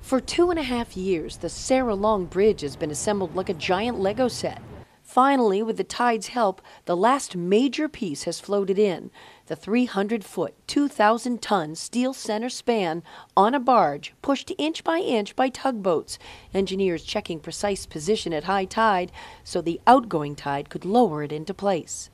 For two and a half years, the Sarah Long Bridge has been assembled like a giant Lego set. Finally, with the tide's help, the last major piece has floated in the 300 foot, 2,000 ton steel center span on a barge, pushed inch by inch by tugboats. Engineers checking precise position at high tide so the outgoing tide could lower it into place.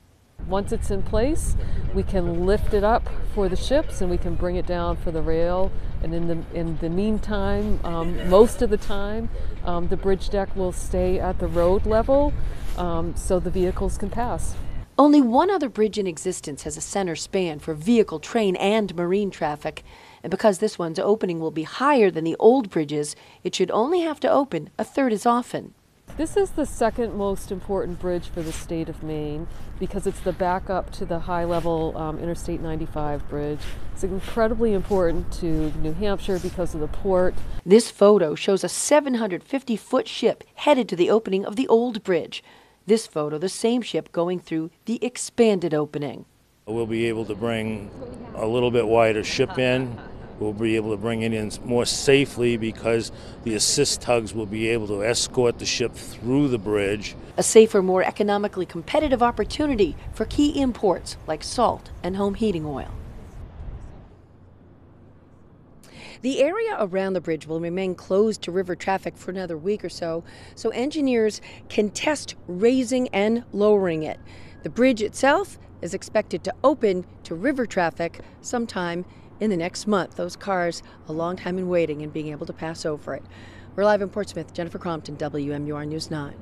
Once it's in place, we can lift it up for the ships and we can bring it down for the rail. And in the in the meantime, um, most of the time, um, the bridge deck will stay at the road level um, so the vehicles can pass. Only one other bridge in existence has a center span for vehicle, train, and marine traffic. And because this one's opening will be higher than the old bridges, it should only have to open a third as often. This is the second most important bridge for the state of Maine because it's the backup to the high level um, Interstate 95 bridge. It's incredibly important to New Hampshire because of the port. This photo shows a 750 foot ship headed to the opening of the old bridge. This photo, the same ship going through the expanded opening. We'll be able to bring a little bit wider ship in We'll be able to bring it in more safely because the assist tugs will be able to escort the ship through the bridge. A safer, more economically competitive opportunity for key imports like salt and home heating oil. The area around the bridge will remain closed to river traffic for another week or so, so engineers can test raising and lowering it. The bridge itself is expected to open to river traffic sometime in the next month. Those cars, a long time in waiting and being able to pass over it. We're live in Portsmouth. Jennifer Crompton, WMUR News 9.